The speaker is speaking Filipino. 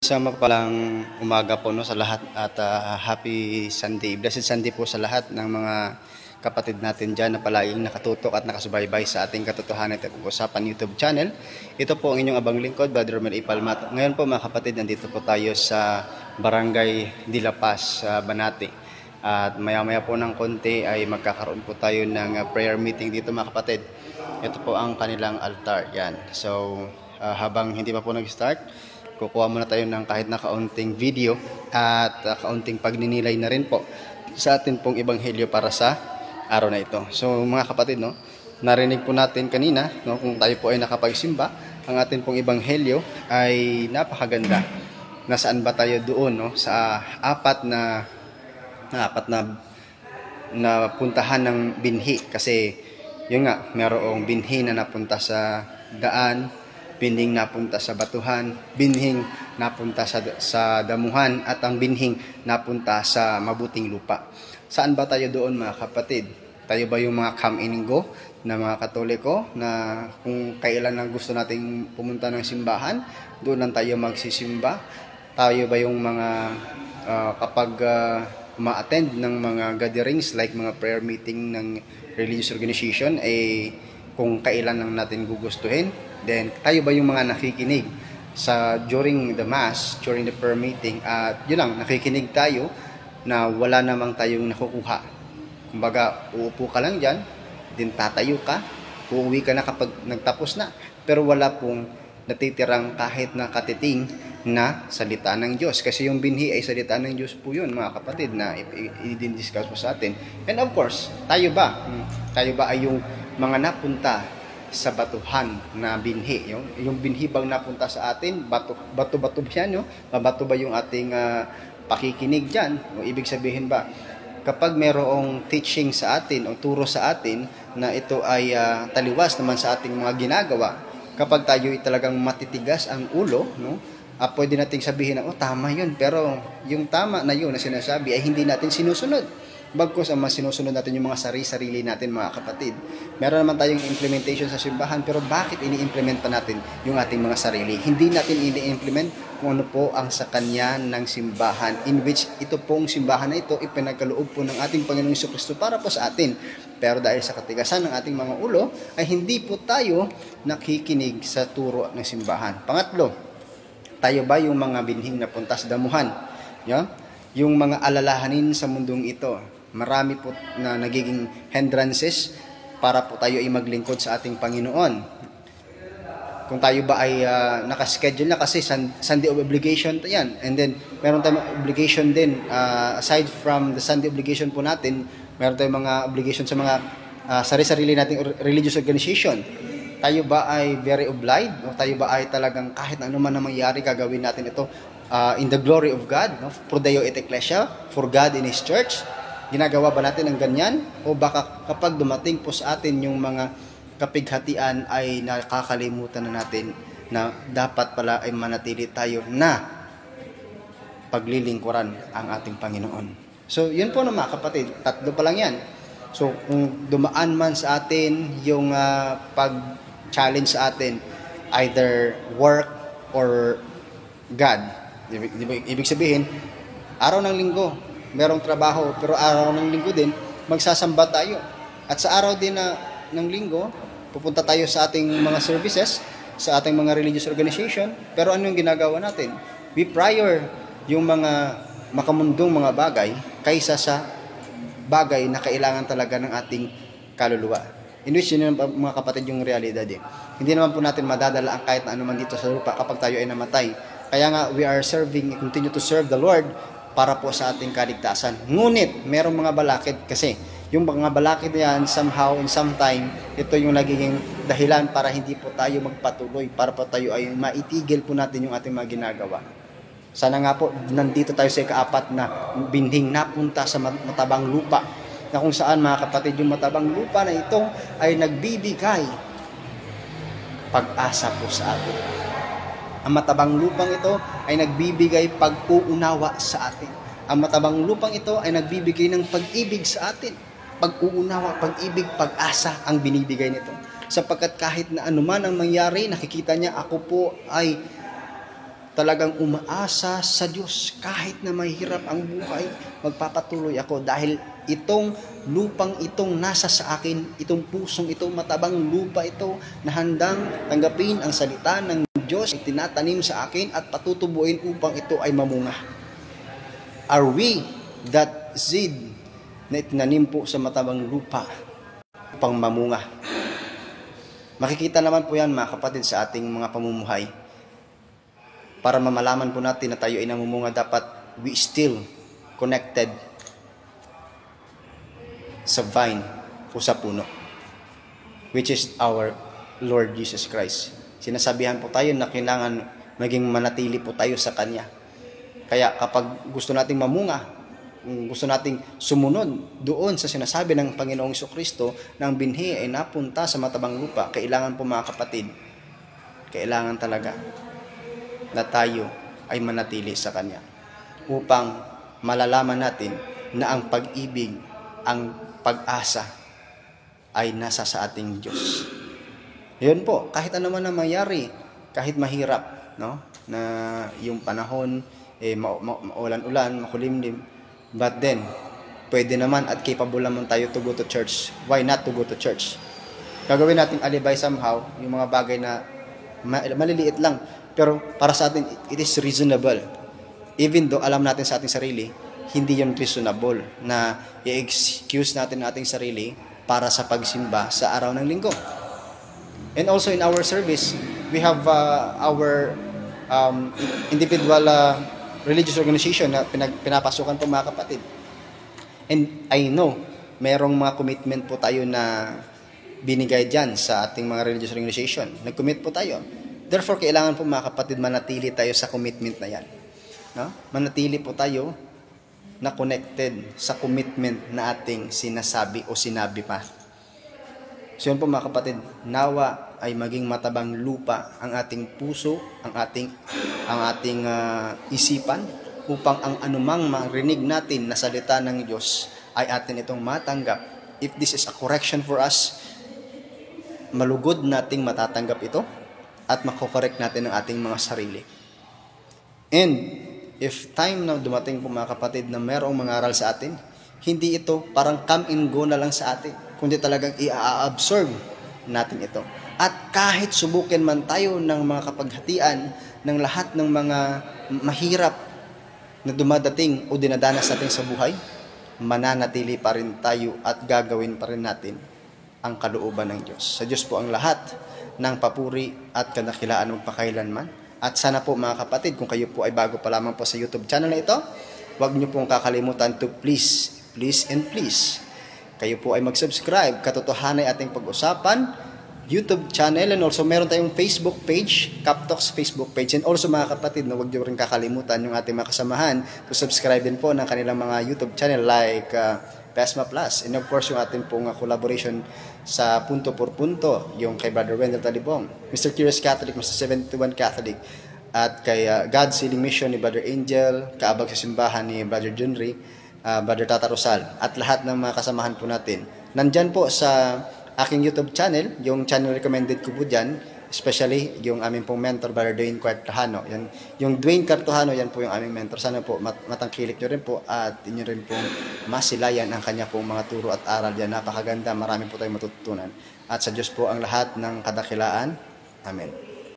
Sa mapalang umaga po no sa lahat at ah, happy Sunday. Blessed Sunday po sa lahat ng mga kapatid natin dyan na palaging nakatutok at nakasubaybay sa ating katotohanan at usapan YouTube channel. Ito po ang inyong abang lingkod, Brother Romel Ipalmat. Ngayon po mga kapatid, nandito po tayo sa Barangay Dilapas, sa Banate. At maya-maya po ng konti ay magkakaroon po tayo ng ah, prayer meeting dito mga kapatid. Ito po ang kanilang altar. Yan. So, ah, habang hindi pa po nag-start, kukuha muna tayo ng kahit na kaunting video at uh, kaunting pagninilay na rin po sa atin pong ebanghelyo para sa araw na ito. So mga kapatid, no, narinig po natin kanina, no, kung tayo po ay nakapagsimba, ang atin pong ebanghelyo ay napakaganda. Nasaan ba tayo doon, no, sa apat na, na apat na na puntahan ng binhi kasi yun nga, merong binhi na napunta sa daan, binhing napunta sa batuhan, binhing napunta sa, sa damuhan, at ang binhing napunta sa mabuting lupa. Saan ba tayo doon mga kapatid? Tayo ba yung mga come in and go na mga katoliko na kung kailan lang gusto nating pumunta ng simbahan, doon lang tayo magsisimba? Tayo ba yung mga ah, kapag uh, ma-attend ng mga gatherings like mga prayer meeting ng religious organization, eh kung kailan lang natin gugustuhin, Then, tayo ba yung mga nakikinig sa during the mass, during the prayer meeting, at yun lang, nakikinig tayo na wala namang tayong nakukuha. Kumbaga, uupo ka lang dyan, din tatayo ka, uuwi ka na kapag nagtapos na, pero wala pong natitirang kahit na katiting na salita ng Diyos. Kasi yung binhi ay salita ng Diyos po yun, mga kapatid, na i-discuss po sa atin. And of course, tayo ba? Hmm, tayo ba ay yung mga napunta sa batuhan na binhi. Yung, yung binhi bang napunta sa atin, bato, bato-bato ba yan? Yung? Mabato ba yung ating uh, pakikinig dyan? O, ibig sabihin ba, kapag merong teaching sa atin o turo sa atin na ito ay uh, taliwas naman sa ating mga ginagawa, kapag tayo ay talagang matitigas ang ulo, no? Uh, pwede nating sabihin na, oh, tama yun. Pero yung tama na yun na sinasabi ay hindi natin sinusunod Bagkos ang mas sinusunod natin yung mga sarili-sarili natin mga kapatid. Meron naman tayong implementation sa simbahan pero bakit ini-implement pa natin yung ating mga sarili? Hindi natin ini-implement kung ano po ang sa kanya ng simbahan in which ito pong simbahan na ito ipinagkaloob po ng ating Panginoong Kristo para po sa atin. Pero dahil sa katigasan ng ating mga ulo ay hindi po tayo nakikinig sa turo ng simbahan. Pangatlo, tayo ba yung mga binhing na punta sa damuhan? Yeah? Yung mga alalahanin sa mundong ito marami po na nagiging hindrances para po tayo ay maglingkod sa ating Panginoon. Kung tayo ba ay uh, nakaschedule na kasi Sunday obligation to yan. And then, meron tayong obligation din, uh, aside from the Sunday obligation po natin, meron tayong mga obligation sa mga uh, sarili-sarili nating religious organization. Tayo ba ay very obliged? O tayo ba ay talagang kahit ano man na mangyari, gagawin natin ito uh, in the glory of God, no? for Deo et Ecclesia, for God in His church, Ginagawa ba natin ng ganyan? O baka kapag dumating po sa atin yung mga kapighatian ay nakakalimutan na natin na dapat pala ay manatili tayo na paglilingkuran ang ating Panginoon. So, yun po na mga kapatid, tatlo pa lang yan. So, kung dumaan man sa atin yung uh, pag-challenge sa atin, either work or God, ibig, ibig sabihin, araw ng linggo, merong trabaho, pero araw ng linggo din, magsasamba tayo. At sa araw din na, ng linggo, pupunta tayo sa ating mga services, sa ating mga religious organization, pero ano yung ginagawa natin? We prior yung mga makamundong mga bagay kaysa sa bagay na kailangan talaga ng ating kaluluwa. In which yun mga kapatid yung realidad eh. Hindi naman po natin madadala ang kahit na anuman dito sa lupa kapag tayo ay namatay. Kaya nga we are serving, continue to serve the Lord para po sa ating kaligtasan. Ngunit, merong mga balakid kasi yung mga balakid na yan, somehow in some time, ito yung nagiging dahilan para hindi po tayo magpatuloy, para po tayo ay maitigil po natin yung ating mga ginagawa. Sana nga po, nandito tayo sa ikaapat na binding napunta sa matabang lupa, na kung saan mga kapatid, yung matabang lupa na ito ay nagbibigay pag-asa po sa atin. Ang matabang lupang ito ay nagbibigay pag-uunawa sa atin. Ang matabang lupang ito ay nagbibigay ng pag-ibig sa atin. Pag-uunawa, pag-ibig, pag-asa ang binibigay nito. Sapagkat kahit na anuman ang mangyari, nakikita niya ako po ay talagang umaasa sa Diyos kahit na mahirap ang buhay, magpapatuloy ako dahil itong lupang itong nasa sa akin, itong pusong ito, matabang lupa ito na handang tanggapin ang salita ng Diyos ay tinatanim sa akin at patutubuin upang ito ay mamunga. Are we that seed na itinanim po sa matabang lupa upang mamunga? Makikita naman po yan mga kapatid sa ating mga pamumuhay. Para mamalaman po natin na tayo ay namumunga, dapat we still connected sa vine o sa puno. Which is our Lord Jesus Christ. Sinasabihan po tayo na kailangan maging manatili po tayo sa Kanya. Kaya kapag gusto nating mamunga, gusto nating sumunod doon sa sinasabi ng Panginoong Kristo na ang binhi ay napunta sa matabang lupa, kailangan po mga kapatid, kailangan talaga na tayo ay manatili sa Kanya upang malalaman natin na ang pag-ibig, ang pag-asa ay nasa sa ating Diyos. Yun po, kahit ano man ang mangyari, kahit mahirap, no? na yung panahon, eh, maulan-ulan, makulimlim, But then, pwede naman at capable naman tayo to go to church. Why not to go to church? Gagawin natin alibay somehow, yung mga bagay na maliliit lang. Pero para sa atin, it is reasonable. Even though alam natin sa ating sarili, hindi yon reasonable na i-excuse natin ating sarili para sa pagsimba sa araw ng linggo. And also in our service, we have uh, our um, individual uh, religious organization na pinag, pinapasukan po mga kapatid. And I know, merong mga commitment po tayo na binigay dyan sa ating mga religious organization. Nag-commit po tayo. Therefore, kailangan po mga kapatid manatili tayo sa commitment na yan. No? Manatili po tayo na connected sa commitment na ating sinasabi o sinabi pa. So yun po mga kapatid, nawa ay maging matabang lupa ang ating puso, ang ating ang ating uh, isipan upang ang anumang marinig natin na salita ng Diyos ay atin itong matanggap. If this is a correction for us, malugod nating matatanggap ito at makokorek natin ang ating mga sarili. And if time na dumating po mga kapatid na merong mangaral sa atin, hindi ito parang come and go na lang sa atin, kundi talagang i-absorb natin ito. At kahit subukin man tayo ng mga kapaghatian ng lahat ng mga mahirap na dumadating o dinadanas natin sa buhay, mananatili pa rin tayo at gagawin pa rin natin ang kalooban ng Diyos. Sa Diyos po ang lahat ng papuri at kanakilaan magpakailanman. At sana po mga kapatid, kung kayo po ay bago pa lamang po sa YouTube channel na ito, huwag niyo pong kakalimutan to please, please and please, kayo po ay mag-subscribe. Katotohanan ay ating pag-usapan YouTube channel and also meron tayong Facebook page, Captox Facebook page. And also mga kapatid, na huwag niyo rin kakalimutan yung ating mga kasamahan to subscribe din po ng kanilang mga YouTube channel like uh, Pesma Plus. And of course, yung ating pong uh, collaboration sa Punto por Punto, yung kay Brother Wendell Talibong, Mr. Curious Catholic, Mr. 71 Catholic, at kay uh, God's Healing Mission ni Brother Angel, kaabag sa simbahan ni Brother Junri, uh, Brother Tata Rosal, at lahat ng mga kasamahan po natin. Nandyan po sa aking YouTube channel, yung channel recommended ko po dyan, especially yung aming pong mentor, Brother Dwayne Cartojano. Yan, yung Dwayne Cartojano, yan po yung aming mentor. Sana po mat matangkilik nyo rin po at inyo rin pong masilayan ang kanya pong mga turo at aral yan. Napakaganda, marami po tayong matututunan. At sa Diyos po ang lahat ng kadakilaan. Amen.